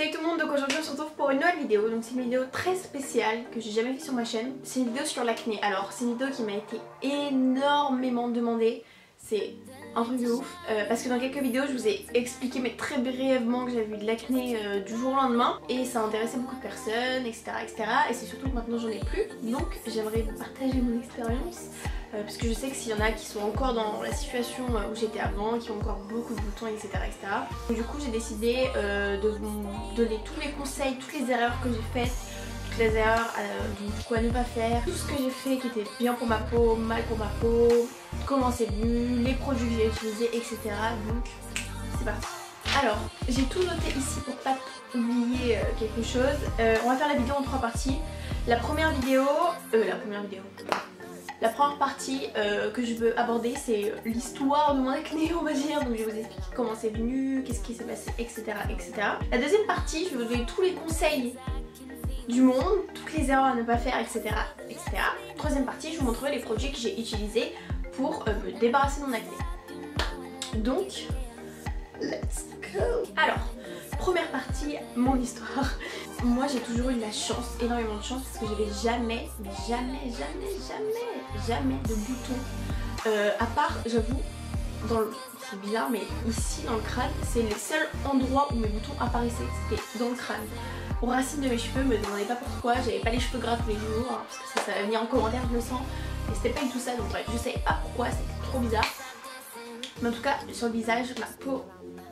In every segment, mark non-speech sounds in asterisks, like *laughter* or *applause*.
Salut tout le monde, donc aujourd'hui on se retrouve pour une nouvelle vidéo, donc c'est une vidéo très spéciale que j'ai jamais fait sur ma chaîne. C'est une vidéo sur l'acné, alors c'est une vidéo qui m'a été énormément demandée, c'est un truc de ouf, euh, parce que dans quelques vidéos je vous ai expliqué mais très brièvement que j'avais eu de l'acné euh, du jour au lendemain. Et ça intéressait beaucoup de personnes etc etc et c'est surtout que maintenant j'en ai plus. Donc j'aimerais vous partager mon expérience. Euh, parce que je sais que s'il y en a qui sont encore dans la situation où j'étais avant, qui ont encore beaucoup de boutons etc etc. Du coup j'ai décidé de vous donner tous les conseils, toutes les erreurs que j'ai faites les erreurs, euh, quoi ne pas faire, tout ce que j'ai fait qui était bien pour ma peau, mal pour ma peau, comment c'est venu, les produits que j'ai utilisés, etc. Donc c'est parti. Alors, j'ai tout noté ici pour pas oublier euh, quelque chose. Euh, on va faire la vidéo en trois parties. La première vidéo, euh, la première vidéo. La première partie que je veux aborder c'est l'histoire de mon acné on va dire donc je vais vous expliquer comment c'est venu, qu'est-ce qui s'est passé etc etc. La deuxième partie je vais vous donner tous les conseils du monde, toutes les erreurs à ne pas faire, etc. etc. Troisième partie, je vous montrerai les produits que j'ai utilisés pour euh, me débarrasser de mon acné. Donc, let's go Alors, première partie, mon histoire. *laughs* Moi j'ai toujours eu de la chance, énormément de chance, parce que j'avais jamais, jamais, jamais, jamais, jamais de boutons. Euh, à part, j'avoue, dans le... C'est bizarre, mais ici dans le crâne, c'est les seuls endroits où mes boutons apparaissaient, c'était dans le crâne. Aux racines de mes cheveux, me demandez pas pourquoi, j'avais pas les cheveux gras tous les jours, hein, parce que ça, va venir en commentaire, je le sens, et c'était pas du tout ça, donc bref, je savais pas pourquoi, c'était trop bizarre. Mais en tout cas, sur le visage, ma peau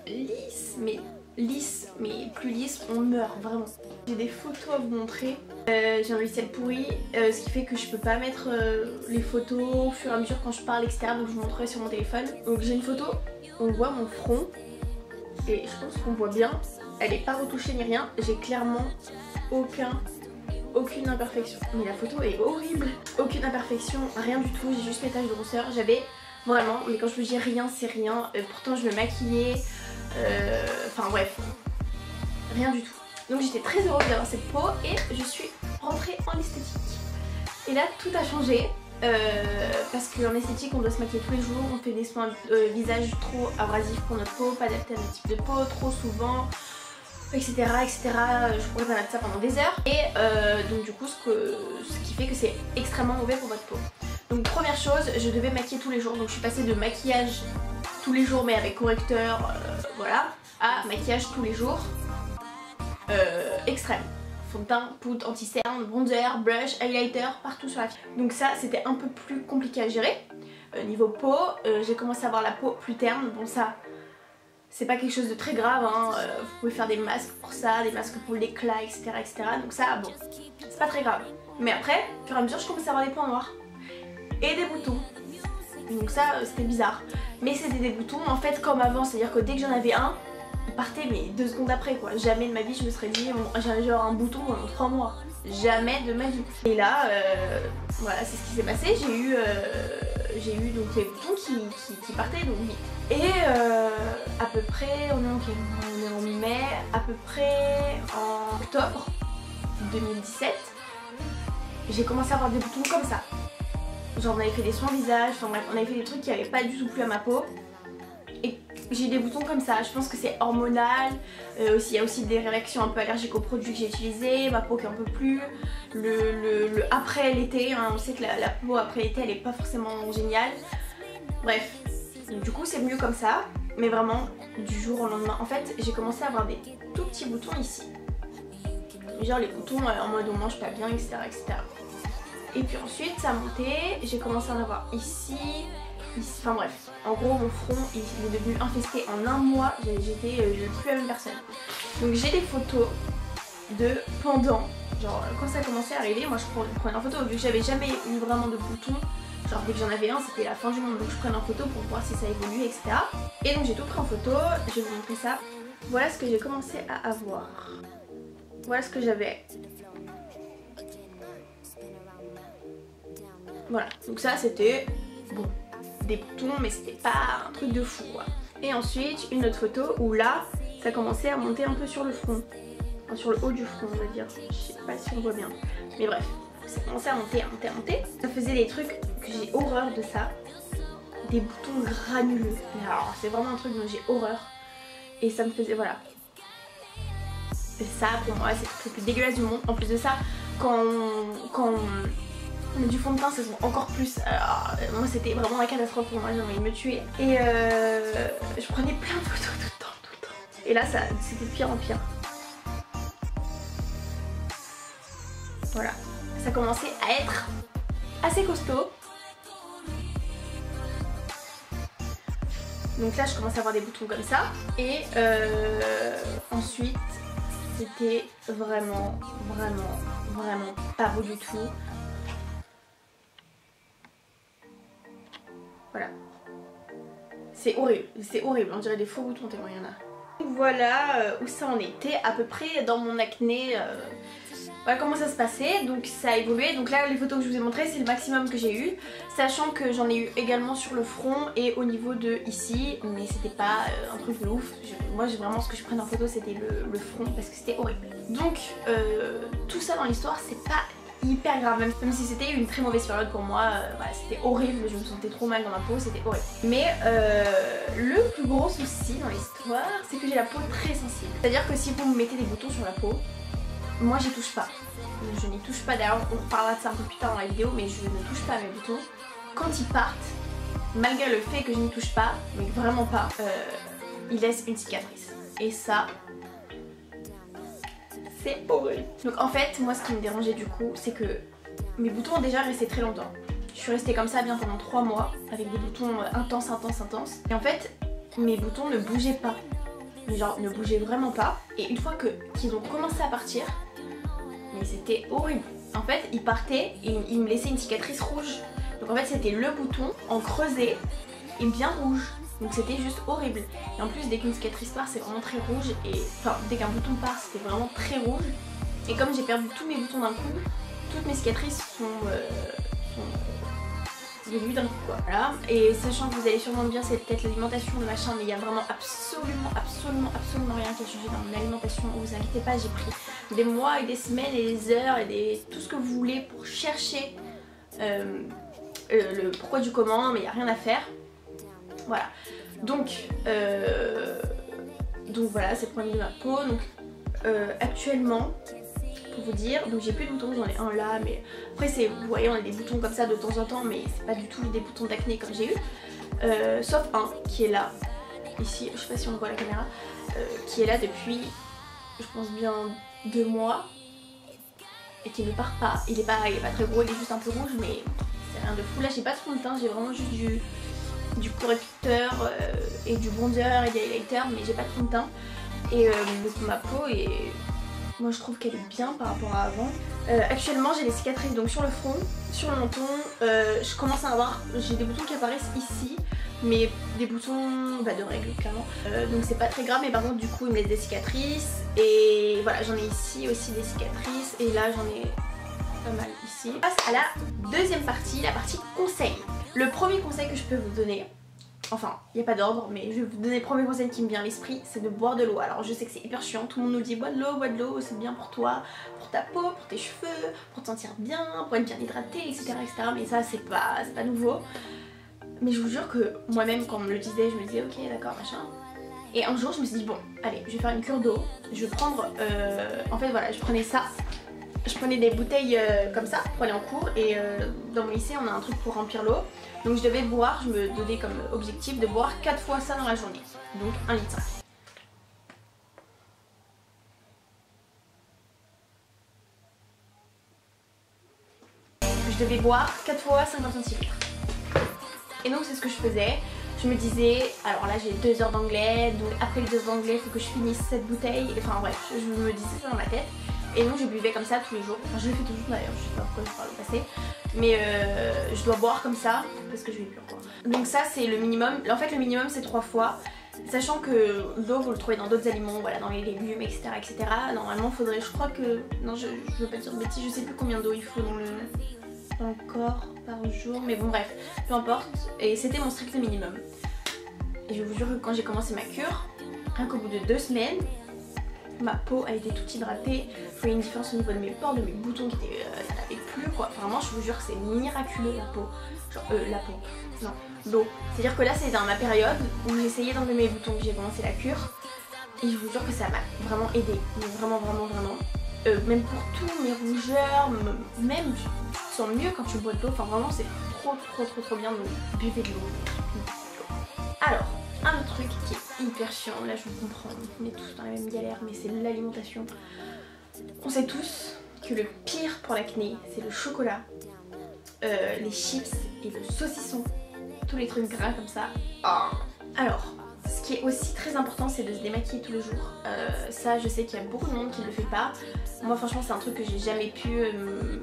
lisse, mais lisse, mais plus lisse, on meurt vraiment. J'ai des photos à vous montrer, euh, j'ai un logiciel pourri, euh, ce qui fait que je peux pas mettre euh, les photos au fur et à mesure quand je parle, etc. Donc je vous montrerai sur mon téléphone. Donc j'ai une photo, on voit mon front, et je pense qu'on voit bien elle est pas retouchée ni rien. J'ai clairement aucun aucune imperfection. Mais la photo est horrible. Aucune imperfection, rien du tout. J'ai juste mes taches de rousseur. J'avais vraiment, mais quand je vous dis rien, c'est rien. Pourtant, je me maquillais. Euh, enfin bref, rien du tout. Donc j'étais très heureuse d'avoir cette peau et je suis rentrée en esthétique. Et là, tout a changé. Euh, parce qu'en esthétique on doit se maquiller tous les jours, on fait des soins visage trop abrasifs pour notre peau, pas adapté à notre type de peau, trop souvent, etc etc je pourrais pas mettre ça pendant des heures et euh, donc du coup ce, ce qui fait que c'est extrêmement mauvais pour votre peau donc première chose je devais maquiller tous les jours donc je suis passée de maquillage tous les jours mais avec correcteur euh, voilà à maquillage tous les jours euh, extrême fond de teint, poudre, anti-cerne, bronzer, blush, highlighter, partout sur la fille. Donc ça c'était un peu plus compliqué à gérer. niveau peau, j'ai commencé à avoir la peau plus terne, bon ça c'est pas quelque chose de très grave, hein. Euh, vous pouvez faire des masques pour ça, des masques pour l'éclat, etc., etc. Donc ça, bon, c'est pas très grave. Mais après, au fur et à mesure, je commençais à avoir des points noirs et des boutons. Donc ça, euh, c'était bizarre. Mais c'était des boutons en fait comme avant, c'est-à-dire que dès que j'en avais un, il partait mais deux secondes après quoi. Jamais de ma vie je me serais dit, j'ai genre un bouton pendant trois mois. Jamais de ma vie. Et là, euh, voilà, c'est ce qui s'est passé. J'ai eu, j'ai eu donc les boutons qui, partaient donc. Et euh, à peu près, on est, en, on est en mai, à peu près en octobre 2017, j'ai commencé à avoir des boutons comme ça. Genre on avait fait des soins visage, enfin bref, on avait fait des trucs qui n'avaient pas du tout plu à ma peau. Et j'ai des boutons comme ça, je pense que c'est hormonal, euh, aussi, il y a aussi des réactions un peu allergiques aux produits que j'ai utilisés, ma peau qui en peut plus, le, après l'été, hein, on sait que la, peau après l'été elle est pas forcément géniale, bref, du coup c'est mieux comme ça, mais vraiment du jour au lendemain, en fait j'ai commencé à avoir des tout petits boutons ici, genre les boutons euh, en mode on mange pas bien etc etc. Et puis ensuite ça monté, j'ai commencé à en avoir ici, Enfin bref, en gros mon front il est devenu infesté en un mois, j'étais euh, plus la même personne. Donc j'ai des photos de pendant, genre quand ça a commencé à arriver, moi je prenais en photo vu que j'avais jamais eu vraiment de boutons. Genre dès que j'en avais un c'était la fin du monde donc je prenais en photo pour voir si ça évoluait etc. Et donc j'ai tout pris en photo, je vais vous montrer ça. Voilà ce que j'ai commencé à avoir. Voilà ce que j'avais. Voilà, donc ça c'était bon des boutons mais c'était pas un truc de fou Et ensuite une autre photo où là ça commençait à monter un peu sur le front. Sur le haut du front on va dire. Je sais pas si on voit bien. Mais bref, ça commençait à monter, à monter, à monter. Ça faisait des trucs que j'ai horreur de ça. Des boutons granuleux. alors c'est vraiment un truc dont j'ai horreur. Et ça me faisait, voilà. ça pour moi c'est le truc le plus dégueulasse du monde. En plus de ça, quand du fond de teint, ça se encore plus. Alors, moi c'était vraiment la catastrophe pour moi, j'ai envie de me tuer. Et euh, je prenais plein de photos tout le temps, tout le temps. Et là ça c'était pire en pire. Voilà, ça commençait à être assez costaud. Donc là je commence à avoir des boutons comme ça. Et euh, ensuite c'était vraiment, vraiment, vraiment pas beau du tout. C'est horrible, c'est horrible, on dirait des faux boutons tellement il y en a. Voilà euh, où ça en était, à peu près dans mon acné. Euh, voilà comment ça se passait, donc ça a évolué. Donc là les photos que je vous ai montrées c'est le maximum que j'ai eu, sachant que j'en ai eu également sur le front et au niveau de ici, mais c'était pas euh, un truc de ouf. moi j'ai vraiment ce que je prenais en photo c'était le, front parce que c'était horrible. Donc tout ça dans l'histoire c'est pas hyper grave même, si c'était une très mauvaise période pour moi euh, c'était horrible je me sentais trop mal dans ma peau c'était horrible mais le plus gros souci dans l'histoire c'est que j'ai la peau très sensible c'est à dire que si vous me mettez des boutons sur la peau moi j'y touche pas. Je n'y touche pas, d'ailleurs on parlera de ça un peu plus tard dans la vidéo, mais je ne touche pas mes boutons. Quand ils partent, malgré le fait que je n'y touche pas, mais vraiment pas, euh, ils laissent une cicatrice. Et ça, horrible. Donc en fait, moi ce qui me dérangeait du coup, c'est que mes boutons ont déjà resté très longtemps. Je suis restée comme ça bien pendant 3 mois, avec des boutons intenses, intenses, intenses. Et en fait, mes boutons ne bougeaient pas. Genre, ne bougeaient vraiment pas. Et une fois qu'ils ont commencé à partir, mais c'était horrible. En fait, il partait et il me laissait une cicatrice rouge. Donc en fait, c'était le bouton en creusé et bien rouge. Donc c'était juste horrible. Et en plus, dès qu'une cicatrice part, c'est vraiment très rouge. Et enfin, dès qu'un bouton part, c'était vraiment très rouge. Et comme j'ai perdu tous mes boutons d'un coup, toutes mes cicatrices sont, euh, de d'un coup quoi. Voilà. Et sachant que vous allez sûrement me dire c'est peut-être l'alimentation, le machin, mais il y a vraiment absolument, absolument, absolument rien qui a changé dans mon alimentation. Vous inquiétez pas, j'ai pris des mois et des semaines et des heures et des... tout ce que vous voulez pour chercher euh, euh, le pourquoi du comment, mais il n'y a rien à faire. Voilà. Donc, euh, donc voilà, c'est le problème de ma peau. Donc actuellement, vous dire. Donc j'ai plus de boutons, j'en ai un là, mais après c'est, vous voyez, on a des boutons comme ça de temps en temps, mais c'est pas du tout des boutons d'acné comme j'ai eu. Euh, sauf un qui est là, ici, je sais pas si on voit la caméra, euh, qui est là depuis, je pense bien deux mois, et qui ne part pas. Il est pas, il est pas très gros, il est juste un peu rouge, mais c'est rien de fou. Là j'ai pas trop de teint, j'ai vraiment juste du, du correcteur euh, et du bronzer et des highlighters, mais j'ai pas trop de teint. Et donc ma peau est moi je trouve qu'elle est bien par rapport à avant. Euh, actuellement j'ai des cicatrices donc sur le front, sur le menton. Euh, je commence à avoir, j'ai des boutons qui apparaissent ici. Mais des boutons bah, de règles clairement. Euh, donc c'est pas très grave mais par contre du coup il me laisse des cicatrices. Et voilà j'en ai ici aussi des cicatrices. Et là j'en ai pas mal ici. On passe à la deuxième partie, la partie conseil. Le premier conseil que je peux vous donner Enfin, il n'y a pas d'ordre, mais je vais vous donner le premier conseil qui me vient à l'esprit, c'est de boire de l'eau. Alors je sais que c'est hyper chiant, tout le monde nous dit bois de l'eau, bois de l'eau, c'est bien pour toi, pour ta peau, pour tes cheveux, pour te sentir bien, pour être bien hydraté, etc. etc. mais ça c'est pas, pas nouveau. Mais je vous jure que moi-même quand on me le disait, je me disais ok d'accord machin. Et un jour je me suis dit bon, allez, je vais faire une cure d'eau, je vais prendre, euh, en fait voilà, je prenais ça je prenais des bouteilles euh, comme ça pour aller en cours et euh, dans mon lycée on a un truc pour remplir l'eau. Donc je devais boire, je me donnais comme objectif de boire 4 fois ça dans la journée. Donc 1 litre 5 je devais boire 4 fois 50 centilitres. Et donc c'est ce que je faisais. Je me disais, alors là j'ai 2 heures d'anglais, donc après les 2 heures d'anglais il faut que je finisse cette bouteille, enfin bref, je me disais ça dans ma tête. Et donc je buvais comme ça tous les jours. Enfin je le fais toujours d'ailleurs, je sais pas pourquoi je parle au passé. Mais euh, je dois boire comme ça parce que je vais plus quoi. Donc ça c'est le minimum. En fait le minimum c'est 3 fois. Sachant que l'eau vous le trouvez dans d'autres aliments, voilà, dans les légumes, etc. etc. Normalement faudrait, je crois que, non je, je veux pas dire de bêtises, je sais plus combien d'eau il faut dans le, dans le corps par jour. Mais bon bref, peu importe. Et c'était mon strict minimum. Et je vous jure que quand j'ai commencé ma cure, rien qu'au bout de deux semaines, ma peau a été toute hydratée, il y a une différence au niveau de mes pores, de mes boutons qui étaient, euh, plus quoi. vraiment je vous jure que c'est miraculeux la peau. Genre euh, la peau, non, l'eau. C'est à dire que là c'est dans ma période où j'essayais d'enlever mes boutons j'ai commencé la cure. Et je vous jure que ça m'a vraiment aidé. Vraiment, vraiment, vraiment. Euh, même pour tout, mes rougeurs, même tu te sens mieux quand tu bois de l'eau. Enfin vraiment c'est trop trop trop trop bien, donc buvez de l'eau. Alors, un autre truc qui est hyper chiant, là je comprends, on est tous dans la même galère, mais c'est l'alimentation. On sait tous que le pire pour l'acné, c'est le chocolat, euh, les chips et le saucisson. Tous les trucs gras comme ça. Ah. Alors, ce qui est aussi très important, c'est de se démaquiller tous les jours. Euh, ça, je sais qu'il y a beaucoup de monde qui ne le fait pas. Moi, franchement, c'est un truc que j'ai jamais pu, euh,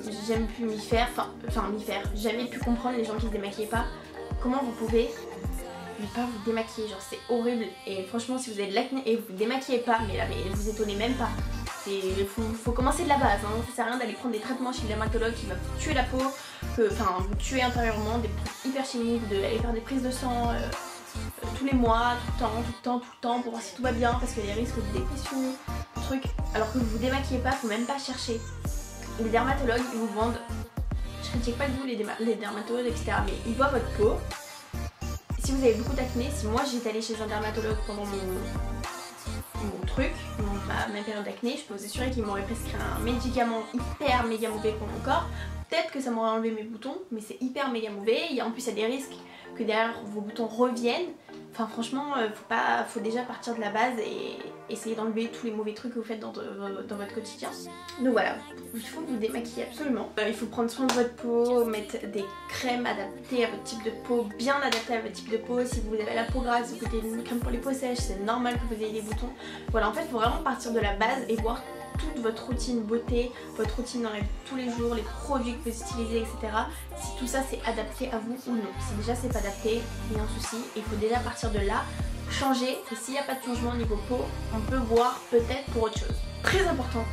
m'y faire. Enfin, enfin m'y faire. Jamais pu comprendre les gens qui se démaquillaient pas. Comment vous pouvez ne pas vous démaquiller Genre, c'est horrible. Et franchement, si vous avez de l'acné et vous ne vous démaquillez pas, mais là, mais vous étonnez même pas. Il faut, commencer de la base. Hein. Ça sert à rien d'aller prendre des traitements chez le dermatologue qui va vous tuer la peau, enfin vous tuer intérieurement, des trucs hyper chimiques, d'aller faire des prises de sang. Euh, tous les mois, tout le temps, tout le temps, tout le temps pour voir si tout va bien parce qu'il y a des risques de dépression, trucs. Alors que vous vous démaquillez pas, faut même pas chercher. Les dermatologues, ils vous vendent. Je critique pas du tout les, les dermatologues, etc. Mais ils voient votre peau. Si vous avez beaucoup d'acné, si moi j'étais allée chez un dermatologue pendant mon, mon truc, ma, ma période d'acné, je peux vous assurer qu'ils m'auraient prescrit un médicament hyper méga mauvais pour mon corps. Peut-être que ça m'aurait enlevé mes boutons, mais c'est hyper méga mauvais. En plus, il y a des risques que derrière vos boutons reviennent. Enfin franchement, euh, faut, pas, faut déjà partir de la base et essayer d'enlever tous les mauvais trucs que vous faites dans, votre quotidien. Donc voilà, il faut vous démaquiller absolument. Euh, il faut prendre soin de votre peau, mettre des crèmes adaptées à votre type de peau, bien adaptées à votre type de peau. Si vous avez la peau grasse, vous avez une crème pour les peaux sèches, c'est normal que vous ayez des boutons. Voilà, en fait, faut vraiment partir de la base et voir toute votre routine beauté, votre routine dans la vie tous les jours, les produits que vous utilisez, etc. Si tout ça c'est adapté à vous ou non. Si déjà c'est pas adapté, il y a un souci. Il faut déjà partir de là, changer. Et s'il n'y a pas de changement au niveau peau, on peut voir peut-être pour autre chose. Très important.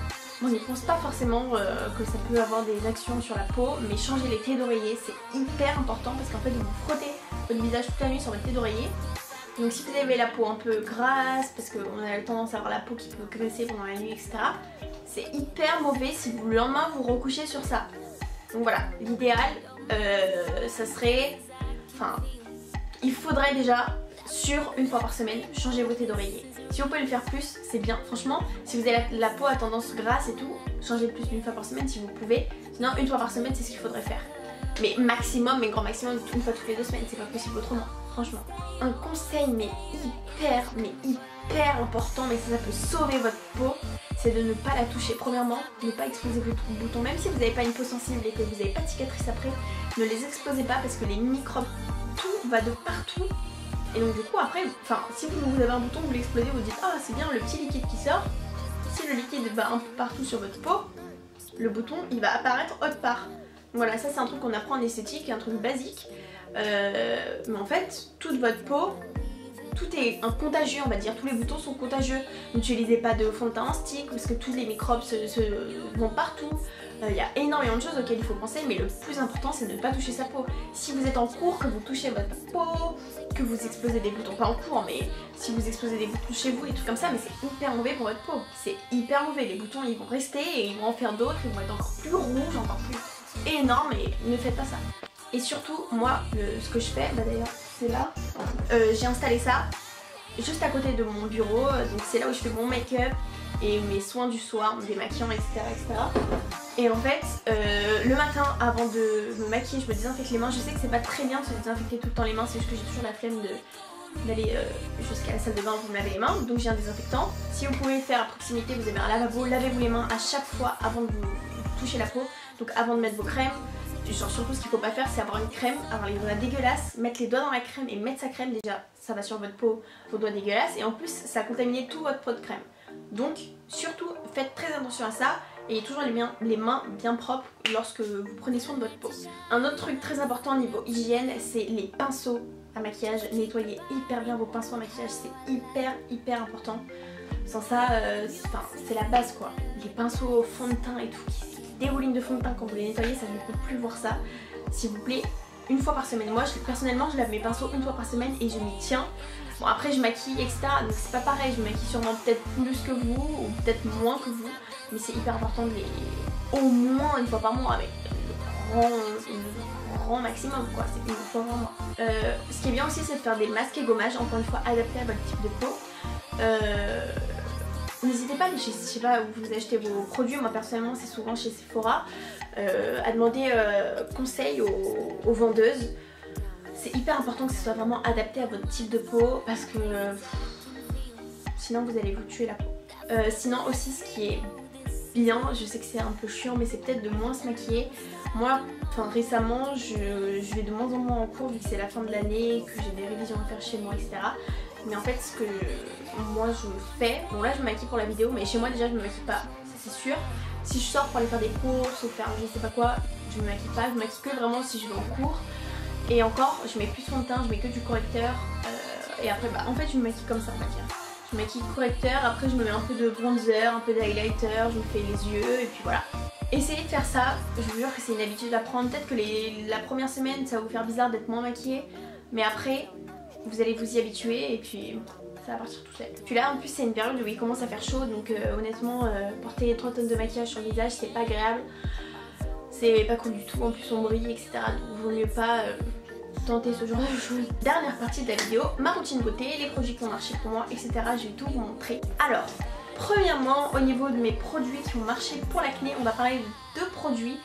On n'y pense pas forcément euh, que ça peut avoir des actions sur la peau, mais changer les thés d'oreiller c'est hyper important parce qu'en fait vous frottez votre visage toute la nuit sur votre thé d'oreiller donc si vous avez la peau un peu grasse, parce qu'on a tendance à avoir la peau qui peut graisser pendant la nuit, etc. C'est hyper mauvais si vous, le lendemain vous recouchez sur ça. Donc voilà, l'idéal, euh, ça serait... Enfin, il faudrait déjà, sur une fois par semaine, changer vos thés d'oreiller. Si vous pouvez le faire plus, c'est bien. Franchement, si vous avez la, peau à tendance grasse et tout, changez plus d'une fois par semaine si vous pouvez. Sinon, une fois par semaine, c'est ce qu'il faudrait faire. Mais maximum, mais grand maximum, une fois toutes les deux semaines, c'est pas possible autrement franchement. Un conseil mais hyper, mais hyper important, mais ça, peut sauver votre peau, c'est de ne pas la toucher. Premièrement, ne pas exposer vos boutons, même si vous n'avez pas une peau sensible et que vous n'avez pas de cicatrice après, ne les exposez pas parce que les microbes, tout va de partout. Et donc du coup après, enfin si vous, avez un bouton, vous l'explosez, vous dites ah c'est bien le petit liquide qui sort. Si le liquide va un peu partout sur votre peau, le bouton il va apparaître autre part. Voilà, ça c'est un truc qu'on apprend en esthétique, un truc basique. Euh, mais en fait, toute votre peau, tout est un contagieux, on va dire. Tous les boutons sont contagieux. N'utilisez pas de fond de teint en stick parce que tous les microbes vont partout. Euh, il y a énormément de choses auxquelles il faut penser, mais le plus important c'est de ne pas toucher sa peau. Si vous êtes en cours, que vous touchez votre peau, que vous explosez des boutons, pas en cours, mais si vous explosez des boutons chez vous, des trucs comme ça, mais c'est hyper mauvais pour votre peau. C'est hyper mauvais. Les boutons ils vont rester et ils vont en faire d'autres, ils vont être encore plus rouges, encore plus énormes et ne faites pas ça. Et surtout, moi, ce que je fais, bah d'ailleurs, c'est là, euh, j'ai installé ça juste à côté de mon bureau. Donc c'est là où je fais mon make-up et mes soins du soir, mon démaquillant, etc. etc. Et en fait, euh, le matin, avant de me maquiller, je me désinfecte les mains. Je sais que c'est pas très bien de se désinfecter tout le temps les mains, c'est juste que j'ai toujours la flemme d'aller euh, jusqu'à la salle de bain pour me laver les mains. Donc j'ai un désinfectant. Si vous pouvez le faire à proximité, vous avez un lavabo, lavez-vous les mains à chaque fois avant de vous toucher la peau. Donc avant de mettre vos crèmes, Genre surtout ce qu'il faut pas faire c'est avoir une crème, avoir les doigts dégueulasses, mettre les doigts dans la crème et mettre sa crème déjà ça va sur votre peau, vos doigts dégueulasses et en plus ça a contaminé tout votre pot de crème. Donc surtout faites très attention à ça et toujours les, mains bien propres lorsque vous prenez soin de votre peau. Un autre truc très important au niveau hygiène c'est les pinceaux à maquillage. Nettoyez hyper bien vos pinceaux à maquillage, c'est hyper hyper important. Sans ça, euh, c'est la base quoi. Les pinceaux au fond de teint et tout des de fond de teint quand vous les nettoyez, ça je ne peux plus voir ça. S'il vous plaît, une fois par semaine. Moi, personnellement, je lave mes pinceaux une fois par semaine et je m'y tiens. Bon, après, je maquille, etc. Donc, c'est pas pareil. Je maquille sûrement peut-être plus que vous ou peut-être moins que vous. Mais c'est hyper important de les. au moins une fois par mois avec le grand, grand maximum, quoi. C'est une fois par mois. Euh, ce qui est bien aussi, c'est de faire des masques et gommages, encore une fois, adaptés à votre type de peau. Euh, n'hésitez pas à aller chez, je sais pas, où vous achetez vos produits, moi personnellement c'est souvent chez Sephora, euh, à demander euh, conseil aux, vendeuses. C'est hyper important que ce soit vraiment adapté à votre type de peau parce que sinon vous allez vous tuer la peau. Euh, sinon aussi ce qui est bien, je sais que c'est un peu chiant mais c'est peut-être de moins se maquiller. Moi, récemment, je, vais de moins en moins en cours vu que c'est la fin de l'année, que j'ai des révisions à faire chez moi, etc. Mais en fait, ce que moi je fais, bon là je me maquille pour la vidéo, mais chez moi déjà je me maquille pas, c'est sûr. Si je sors pour aller faire des courses ou faire je sais pas quoi, je me maquille pas, je me maquille que vraiment si je vais en cours. Et encore, je mets plus de teint, je mets que du correcteur. Euh, et après, bah en fait je me maquille comme ça, on va dire. Je me maquille correcteur, après je me mets un peu de bronzer, un peu d'highlighter, je me fais les yeux et puis voilà. Essayez de faire ça, je vous jure que c'est une habitude à prendre. Peut-être que la première semaine ça va vous faire bizarre d'être moins maquillée, mais après vous allez vous y habituer et puis ça va partir tout seul. Puis là en plus c'est une période où il commence à faire chaud donc euh, honnêtement euh, porter 3 tonnes de maquillage sur le visage c'est pas agréable. C'est pas cool du tout, en plus on brille etc. Donc vaut mieux pas euh, tenter ce genre de choses. Dernière partie de la vidéo, ma routine beauté, les produits qui ont marché pour moi etc. Je vais tout vous montrer. Alors, premièrement au niveau de mes produits qui ont marché pour l'acné, on va parler de deux produits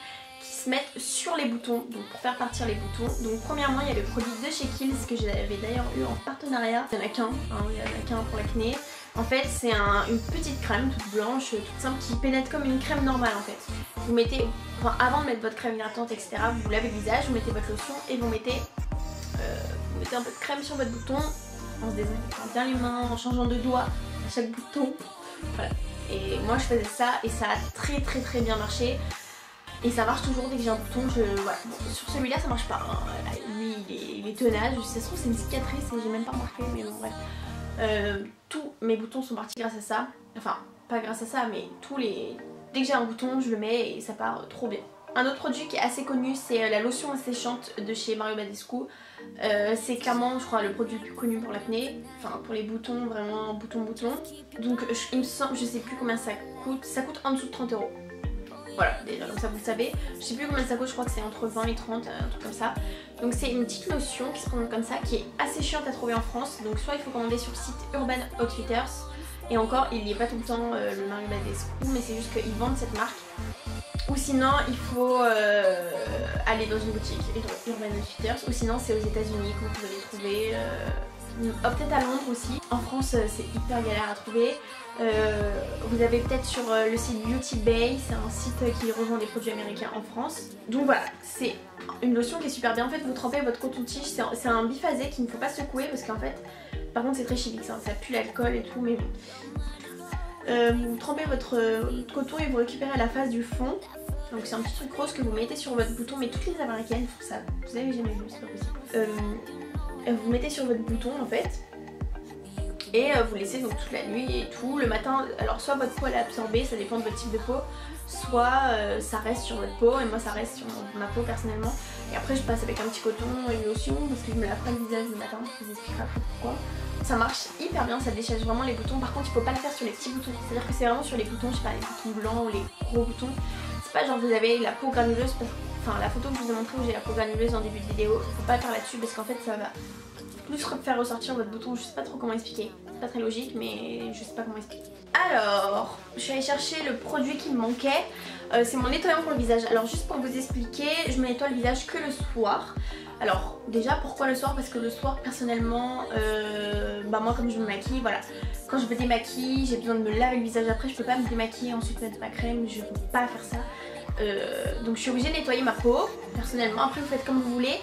mettre sur les boutons, donc pour faire partir les boutons. Donc premièrement il y a le produit de chez Kills que j'avais d'ailleurs eu en partenariat. Il n'y en a qu'un, hein, il y en a qu'un pour l'acné. En fait c'est une petite crème toute blanche, toute simple qui pénètre comme une crème normale en fait. Vous mettez, enfin avant de mettre votre crème hydratante etc, vous lavez le visage, vous mettez votre lotion et vous mettez, euh, vous mettez un peu de crème sur votre bouton en se désinfectant bien les mains, en changeant de doigt à chaque bouton. Voilà. Et moi je faisais ça et ça a très très très bien marché. Et ça marche toujours dès que j'ai un bouton, je... sur celui-là ça marche pas. Lui il est, tenace, ça se trouve c'est une cicatrice et j'ai même pas remarqué mais bon bref. Euh, tous mes boutons sont partis grâce à ça. Enfin pas grâce à ça mais tous les... Dès que j'ai un bouton je le mets et ça part trop bien. Un autre produit qui est assez connu c'est euh, la lotion asséchante de chez Mario Badescu. Euh, c'est clairement je crois le produit le plus connu pour l'acné, enfin pour les boutons vraiment bouton bouton. Donc il me semble, je sais plus combien ça coûte, ça coûte en dessous de 30 euros. Voilà, déjà comme ça vous le savez. Je sais plus combien ça coûte, je crois que c'est entre 20 et 30, euh, un truc comme ça. Donc c'est une petite lotion qui se présente comme ça, qui est assez chiante à trouver en France. Donc soit il faut commander sur le site Urban Outfitters, et encore il n'y est pas tout le temps euh, le Mario Badescu, mais c'est juste qu'ils vendent cette marque. Ou sinon il faut euh, aller dans une boutique Urban Outfitters, ou sinon c'est aux états unis que vous pouvez les trouver. Peut-être à Londres aussi. En France c'est hyper galère à trouver. Euh, vous avez peut-être sur euh, le site Beauty Bay, c'est un site qui revend des produits américains en France. Donc voilà, c'est une lotion qui est super bien. En fait, vous trempez votre coton-tige, c'est un biphasé qu'il ne faut pas secouer parce qu'en fait, par contre, c'est très chimique, ça, ça pue l'alcool et tout, mais bon. Euh, vous trempez votre, coton et vous récupérez la face du fond. Donc c'est un petit truc rose que vous mettez sur votre bouton, mais toutes les américaines font ça. Vous avez jamais vu, c'est pas possible. Vous mettez sur votre bouton en fait et euh, vous laissez donc toute la nuit et tout. Le matin, alors soit votre elle est absorbée, ça dépend de votre type de peau, soit euh, ça reste sur votre peau et moi ça reste sur ma peau personnellement. Et après je passe avec un petit coton, une lotion parce que je me lave pas le visage le matin, je vous expliquerai pourquoi. Ça marche hyper bien, ça déchège vraiment les boutons. Par contre il faut pas le faire sur les petits boutons, c'est-à-dire que c'est vraiment sur les boutons, je sais pas, les boutons blancs ou les gros boutons. C'est pas genre vous avez la peau granuleuse, enfin la photo que je vous ai montrée où j'ai la peau granuleuse en début de vidéo, faut pas faire là-dessus parce qu'en fait ça va plus faire ressortir votre bouton, je sais pas trop comment expliquer. C'est pas très logique mais je sais pas comment expliquer. Alors, je suis allée chercher le produit qui me manquait. Euh, c'est mon nettoyant pour le visage. Alors juste pour vous expliquer, je me nettoie le visage que le soir. Alors déjà pourquoi le soir? Parce que le soir personnellement, euh, bah moi comme je me maquille, voilà. Quand je me démaquille, j'ai besoin de me laver le visage après, je peux pas me démaquiller ensuite mettre ma crème, je peux pas faire ça. Euh, donc je suis obligée de nettoyer ma peau personnellement. Après vous faites comme vous voulez.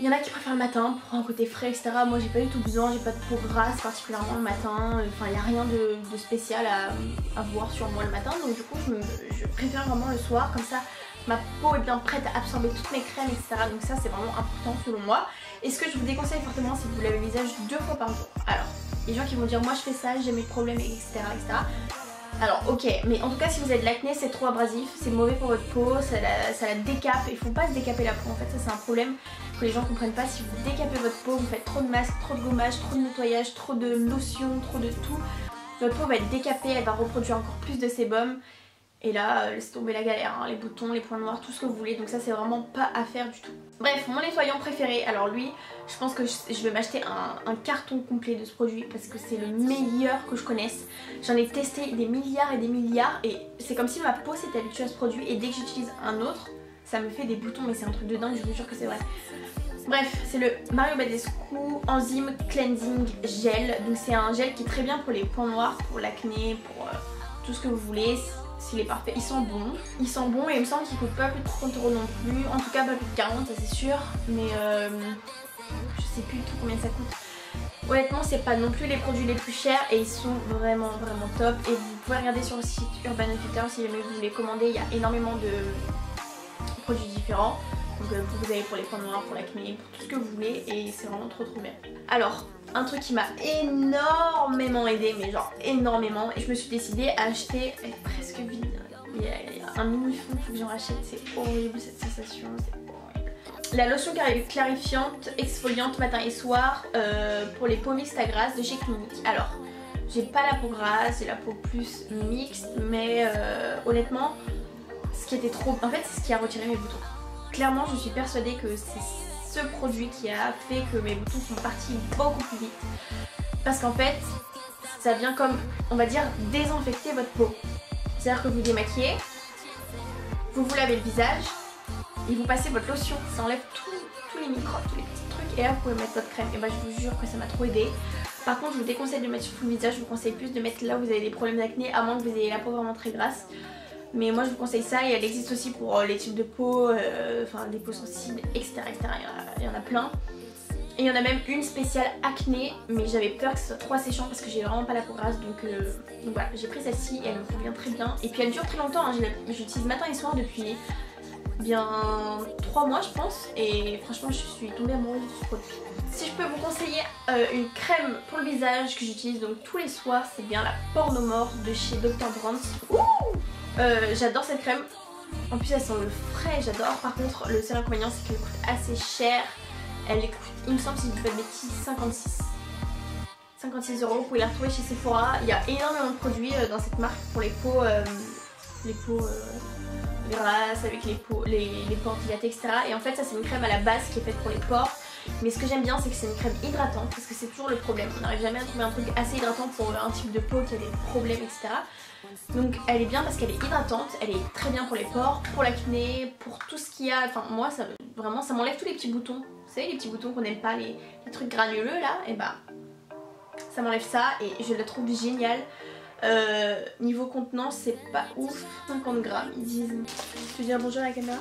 Il y en a qui préfèrent le matin pour un côté frais, etc. Moi j'ai pas du tout besoin, j'ai pas de peau grasse particulièrement le matin. Enfin il n'y a rien de, spécial à, voir sur moi le matin. Donc du coup je, préfère vraiment le soir. Comme ça ma peau est bien prête à absorber toutes mes crèmes, etc. Donc ça c'est vraiment important selon moi. Et ce que je vous déconseille fortement c'est de vous laver le visage deux fois par jour. Alors, les gens qui vont dire moi je fais ça, j'ai mes problèmes, etc. etc. Alors ok, mais en tout cas si vous avez de l'acné c'est trop abrasif, c'est mauvais pour votre peau, ça la, ça la décape, il faut pas se décaper la peau en fait, ça c'est un problème que les gens comprennent pas, si vous décapez votre peau, vous faites trop de masque, trop de gommage, trop de nettoyage, trop de lotion, trop de tout, votre peau va être décapée, elle va reproduire encore plus de sébum Et là, euh, laissez tomber la galère, hein, les boutons, les points noirs, tout ce que vous voulez. Donc ça, c'est vraiment pas à faire du tout. Bref, mon nettoyant préféré. Alors lui, je pense que je vais m'acheter un, carton complet de ce produit parce que c'est le meilleur que je connaisse. J'en ai testé des milliards et des milliards et c'est comme si ma peau s'était habituée à ce produit et dès que j'utilise un autre, ça me fait des boutons mais c'est un truc de dingue, je vous jure que c'est vrai. Bref, c'est le Mario Badescu Enzyme Cleansing Gel. Donc c'est un gel qui est très bien pour les points noirs, pour l'acné, pour euh, tout ce que vous voulez s'il est parfait. Ils sont bons. Ils sont bons et il me semble qu'ils coûtent pas plus de 30 euros non plus. En tout cas pas plus de 40 ça c'est sûr. Mais euh, je sais plus combien ça coûte. Honnêtement c'est pas non plus les produits les plus chers et ils sont vraiment vraiment top. Et vous pouvez regarder sur le site Urban Outfitters si jamais vous voulez commander. Il y a énormément de produits différents. Donc euh, vous avez pour les points noirs, pour l'acné, pour tout ce que vous voulez et c'est vraiment trop trop bien. Alors un truc qui m'a énormément aidé, mais genre énormément, et je me suis décidée à acheter, il y a un mini fond, faut que j'en rachète, c'est horrible cette sensation, c'est horrible. La lotion clarifiante, exfoliante matin et soir euh, pour les peaux mixtes à grasse de chez Clinique. Alors, j'ai pas la peau grasse, j'ai la peau plus mixte, mais euh, honnêtement, ce qui était trop... En fait, c'est ce qui a retiré mes boutons. Clairement, je suis persuadée que c'est ce produit qui a fait que mes boutons sont partis beaucoup plus vite. Parce qu'en fait, ça vient comme, on va dire, désinfecter votre peau. C'est-à-dire que vous démaquillez, vous vous lavez le visage, et vous passez votre lotion. Ça enlève tous les microbes, tous les petits trucs, et là vous pouvez mettre votre crème. Et bah je vous jure que ça m'a trop aidé. Par contre, je vous déconseille de mettre sur tout le visage, je vous conseille plus de mettre là où vous avez des problèmes d'acné, à moins que vous ayez la peau vraiment très grasse. Mais moi je vous conseille ça et elle existe aussi pour euh, les types de peau, euh, enfin des peaux sensibles, etc. Il, y en a, plein. Et il y en a même une spéciale acné, mais j'avais peur que ce soit trop asséchant parce que j'ai vraiment pas la peau grasse. Donc, euh, voilà, j'ai pris celle-ci et elle me convient très bien. Et puis elle dure très longtemps, hein. j'utilise matin et soir depuis bien 3 mois je pense. Et franchement je suis tombée amoureuse de ce produit. Si je peux vous conseiller une crème pour le visage que j'utilise donc tous les soirs, c'est bien la Pornomore de chez Dr. Brandt. Euh, j'adore cette crème. En plus elle sent le frais, j'adore. Par contre le seul inconvénient c'est qu'elle coûte assez cher. Elle coûte, il me semble si je dis pas de bêtises, 56. 56 euros, vous pouvez la retrouver chez Sephora. Il y a énormément de produits euh, dans cette marque pour les peaux, euh, les peaux grasses, avec les peaux, les, les etc. Et en fait ça c'est une crème à la base qui est faite pour les pores. Mais ce que j'aime bien c'est que c'est une crème hydratante parce que c'est toujours le problème. On n'arrive jamais à trouver un truc assez hydratant pour un type de peau qui a des problèmes, etc. Donc elle est bien parce qu'elle est hydratante, elle est très bien pour les pores, pour l'acné, pour tout ce qu'il y a. Enfin moi ça vraiment ça m'enlève tous les petits boutons. Savez les petits boutons qu'on n'aime pas, les, trucs granuleux là, et bah ça m'enlève ça et je la trouve géniale. Euh, niveau contenance c'est pas ouf, 50 grammes ils disent. Je peux dire bonjour à la caméra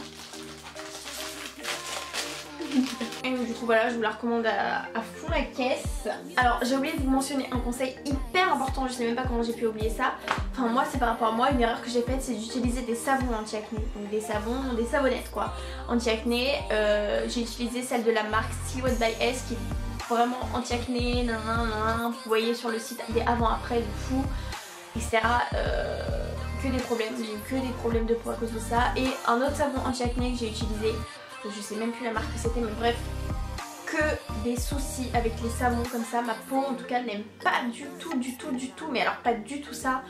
*laughs* et du coup voilà je vous la recommande à, fond la caisse Alors j'ai oublié de vous mentionner un conseil hyper important Je sais même pas comment j'ai pu oublier ça Enfin moi c'est par rapport à moi Une erreur que j'ai faite c'est d'utiliser des savons anti-acné. Donc des savons, des savonnettes quoi Anti-acné. Euh, J'ai utilisé celle de la marque Silhouette by S Qui est vraiment anti-acné Vous voyez sur le site des avant-après de fou Etc euh, que des problèmes, j'ai eu que des problèmes de peau à cause de ça. Et un autre savon anti-acné que j'ai utilisé je sais même plus la marque que c'était mais bref que des soucis avec les savons comme ça. Ma peau en tout cas n'aime pas du tout du tout du tout. Mais alors pas du tout ça.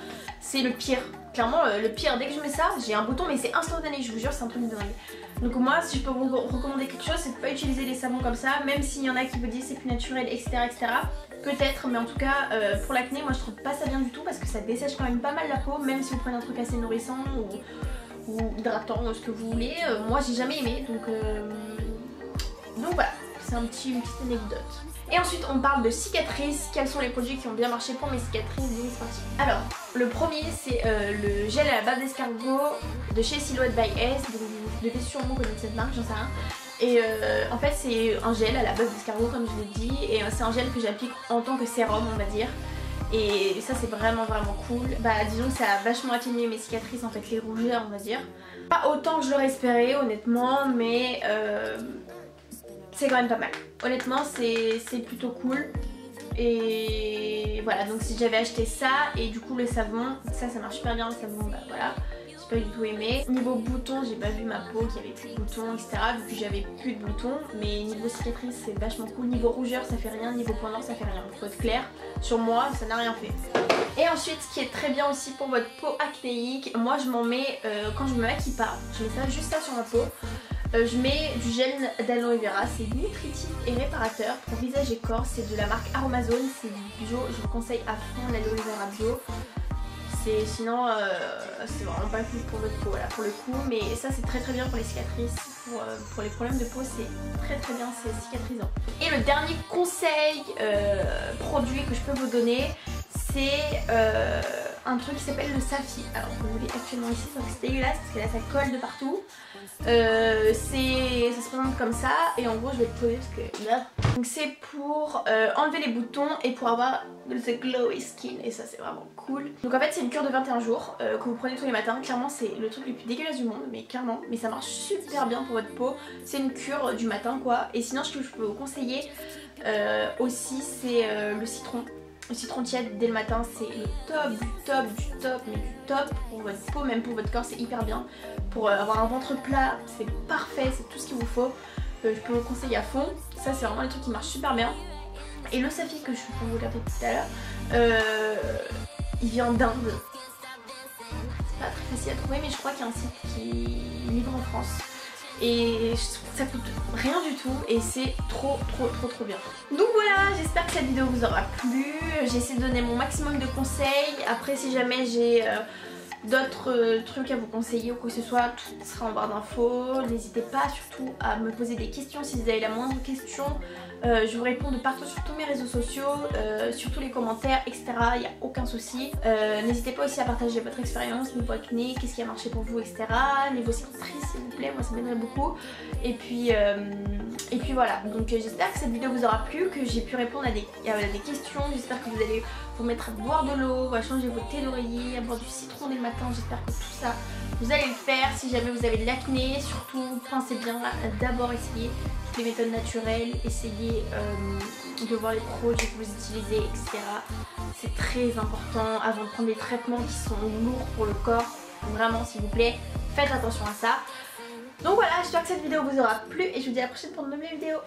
C'est le pire. Clairement euh, le pire. Dès que je mets ça j'ai un bouton mais c'est instantané je vous jure c'est un truc de dingue. Donc moi si je peux vous recommander quelque chose c'est de pas utiliser les savons comme ça. Même s'il y en a qui vous disent c'est plus naturel etc etc peut-être mais en tout cas euh, pour l'acné moi je trouve pas ça bien du tout parce que ça dessèche quand même pas mal la peau. Même si vous prenez un truc assez nourrissant ou ou ce que vous voulez. Euh, moi j'ai jamais aimé. Donc, donc voilà, c'est un petit, une petite anecdote. Et ensuite on parle de cicatrices, quels sont les produits qui ont bien marché pour mes cicatrices des Alors le premier c'est euh, le gel à la base d'escargot de chez Silhouette by S, donc vous devez sûrement connaître cette marque, j'en sais rien. Et en fait c'est un gel à la base d'escargot comme je l'ai dit et c'est un gel que j'applique en tant que sérum on va dire. Et ça c'est vraiment vraiment cool. Bah disons que ça a vachement atténué mes cicatrices en fait, les rougeurs on va dire. Pas autant que je l'aurais espéré honnêtement mais euh, c'est quand même pas mal. Honnêtement c'est plutôt cool. Et voilà donc si j'avais acheté ça et du coup le savon, ça ça marche super bien le savon bah voilà. j'ai pas du tout aimé. Niveau boutons, j'ai pas vu ma peau qui avait plus de boutons, etc. Vu que j'avais plus de boutons. Mais niveau cicatrice, c'est vachement cool. Niveau rougeur, ça fait rien. Niveau point ça fait rien. Faut être clair. Sur moi, ça n'a rien fait. Et ensuite, ce qui est très bien aussi pour votre peau acnéique, moi je m'en mets euh, quand je me maquille pas. Je mets ça juste ça sur ma peau. Euh, je mets du gel d'aloe vera, c'est nutritif et réparateur pour visage et corps, c'est de la marque Aromazone, c'est du bio, je vous conseille à fond l'aloe vera bio. Sinon euh, c'est vraiment pas cool pour votre peau voilà, pour le coup, mais ça c'est très très bien pour les cicatrices, pour, euh, pour les problèmes de peau c'est très très bien, c'est cicatrisant. Et le dernier conseil produit que je peux vous donner, c'est un truc qui s'appelle le Safi. Alors vous l'avez actuellement ici, c'est dégueulasse parce que là ça colle de partout. Euh, ça se présente comme ça et en gros je vais le poser parce que donc c'est pour euh, enlever les boutons et pour avoir the glowy skin et ça c'est vraiment cool. Donc en fait c'est une cure de 21 jours euh, que vous prenez tous les matins. Clairement c'est le truc le plus dégueulasse du monde mais clairement mais ça marche super bien pour votre peau. C'est une cure du matin quoi. Et sinon ce que je peux vous conseiller aussi c'est le citron citron tiède dès le matin, c'est le top du top du top, mais du top pour votre peau, même pour votre corps, c'est hyper bien. Pour euh, avoir un ventre plat, c'est parfait, c'est tout ce qu'il vous faut. Euh, je peux vous conseiller à fond. Ça, c'est vraiment les trucs qui marchent super bien. Et le saphir que je vous regarder tout à l'heure, euh, il vient d'Inde. C'est pas très facile à trouver, mais je crois qu'il y a un site qui livre en France et ça coûte rien du tout et c'est trop trop trop trop bien. Donc voilà, j'espère que cette vidéo vous aura plu. J'ai essayé de donner mon maximum de conseils. Après si jamais j'ai euh, d'autres euh, trucs à vous conseiller ou quoi que ce soit, tout sera en barre d'infos. N'hésitez pas surtout à me poser des questions si vous avez la moindre question. Euh, je vous réponds de partout sur tous mes réseaux sociaux, euh, sur tous les commentaires, etc. Il n'y a aucun souci. N'hésitez pas aussi à partager votre expérience, niveau acné, qu'est-ce qui a marché pour vous, etc. Niveau cicatrices s'il vous plaît, moi ça m'aiderait beaucoup. Et puis, et puis voilà, donc j'espère que cette vidéo vous aura plu, que j'ai pu répondre à des, à des questions. J'espère que vous allez vous mettre à boire de l'eau, à changer vos thés d'oreiller, à boire du citron dès le matin. J'espère que tout ça, vous allez le faire. Si jamais vous avez de l'acné, surtout pensez bien d'abord essayer les méthodes naturelles, essayez euh, de voir les produits que vous utilisez, etc. C'est très important avant de prendre des traitements qui sont lourds pour le corps. Vraiment, s'il vous plaît, faites attention à ça. Donc voilà, j'espère que cette vidéo vous aura plu et je vous dis à la prochaine pour une nouvelle vidéo.